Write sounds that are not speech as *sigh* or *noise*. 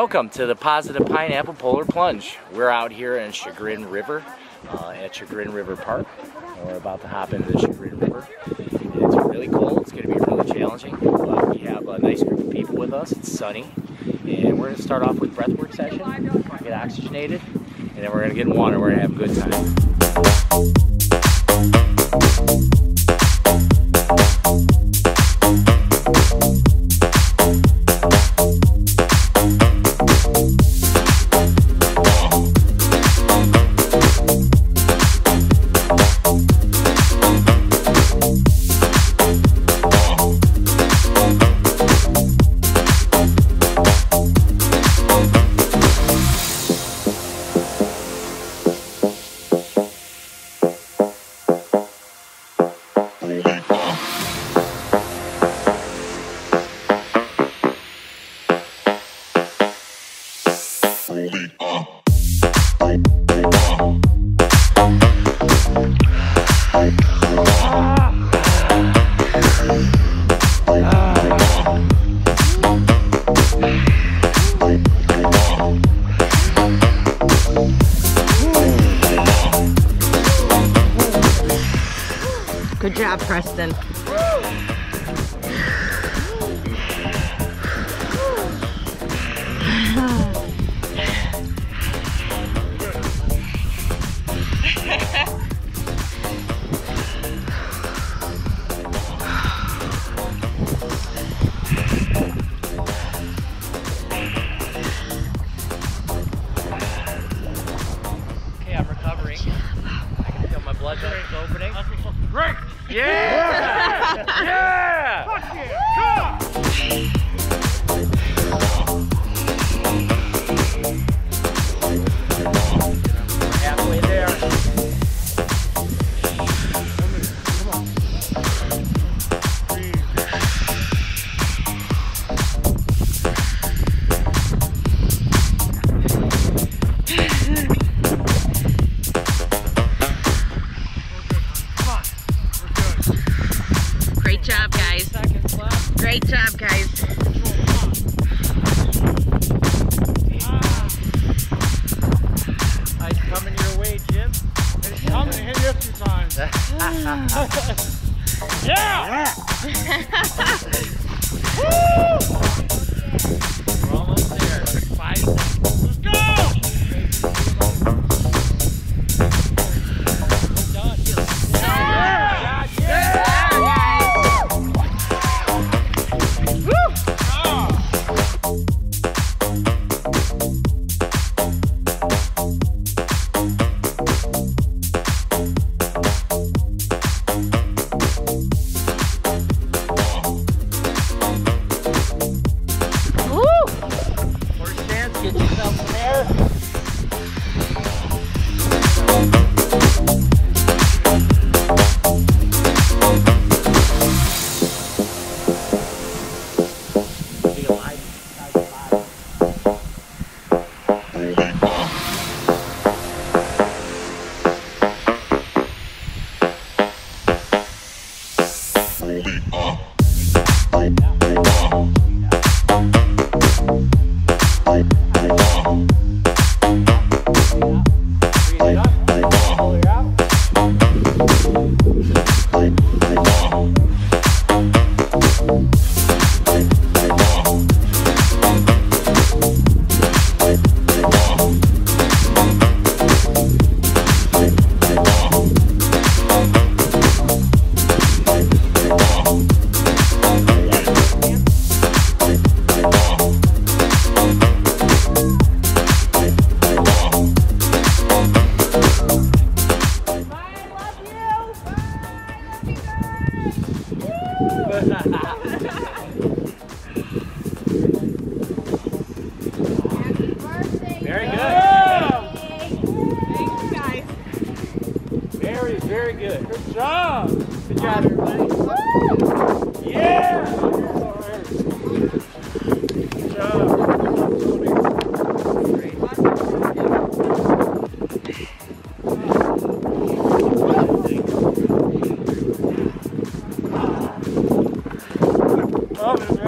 Welcome to the Positive Pineapple Polar Plunge. We're out here in Chagrin River uh, at Chagrin River Park. We're about to hop into the Chagrin River. It's really cold. It's going to be really challenging. But we have a nice group of people with us. It's sunny. And we're going to start off with breathwork session, get oxygenated, and then we're going to get in water. We're going to have a good time. Good job, Preston. *sighs* *sighs* blood vessels opening. Great! *laughs* Yeah! yeah! Fuck yeah! Come on! *laughs* Yeah! We're get yourself some air. Very good. Very, very good. Good job. Good job, everybody. Yeah. Oh.